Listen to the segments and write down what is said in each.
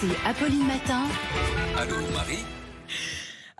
RMC, Apolline Matin. Allô Marie?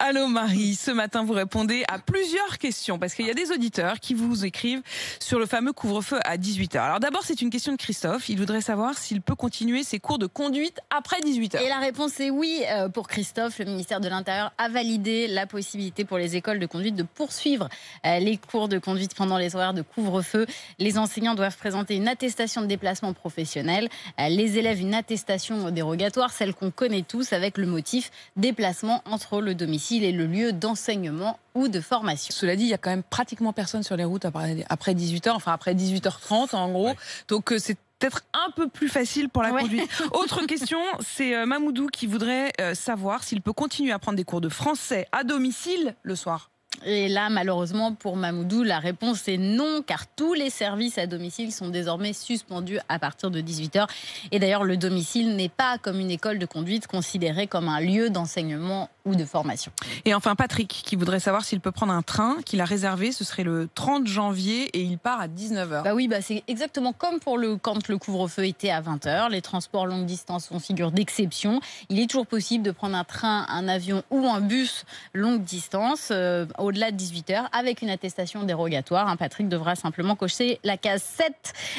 Allô Marie, ce matin vous répondez à plusieurs questions parce qu'il y a des auditeurs qui vous écrivent sur le fameux couvre-feu à 18h. Alors d'abord c'est une question de Christophe, il voudrait savoir s'il peut continuer ses cours de conduite après 18h. Et la réponse est oui euh, pour Christophe. Le ministère de l'Intérieur a validé la possibilité pour les écoles de conduite de poursuivre euh, les cours de conduite pendant les horaires de couvre-feu. Les enseignants doivent présenter une attestation de déplacement professionnel, euh, les élèves une attestation dérogatoire, celle qu'on connaît tous avec le motif déplacement entre le domicile et le lieu d'enseignement ou de formation. Cela dit, il y a quand même pratiquement personne sur les routes après 18h, enfin après 18h30 en gros. Donc c'est peut-être un peu plus facile pour la conduite. Autre question, c'est Mamoudou qui voudrait savoir s'il peut continuer à prendre des cours de français à domicile le soir. Et là, malheureusement, pour Mamoudou, la réponse est non, car tous les services à domicile sont désormais suspendus à partir de 18h. Et d'ailleurs, le domicile n'est pas, comme une école de conduite, considéré comme un lieu d'enseignement ou de formation. Et enfin, Patrick, qui voudrait savoir s'il peut prendre un train qu'il a réservé. Ce serait le 30 janvier et il part à 19h. Bah oui, bah c'est exactement comme pour le, quand le couvre-feu était à 20h. Les transports longue distance font figure d'exception. Il est toujours possible de prendre un train, un avion ou un bus longue distance. Euh, au-delà de 18h avec une attestation dérogatoire. Patrick devra simplement cocher la case 7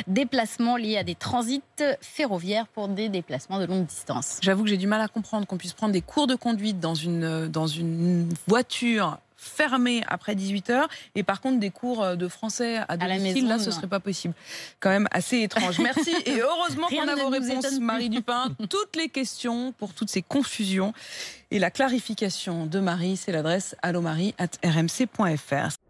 déplacements liés à des transits ferroviaires pour des déplacements de longue distance. J'avoue que j'ai du mal à comprendre qu'on puisse prendre des cours de conduite dans une, dans une voiture fermée après 18h et par contre des cours de français à domicile, là ce serait pas possible. Quand même assez étrange. Merci et heureusement qu'on a vos réponses Marie Dupin. Toutes les questions pour toutes ces confusions et la clarification de Marie, c'est l'adresse allomarie@rmc.fr.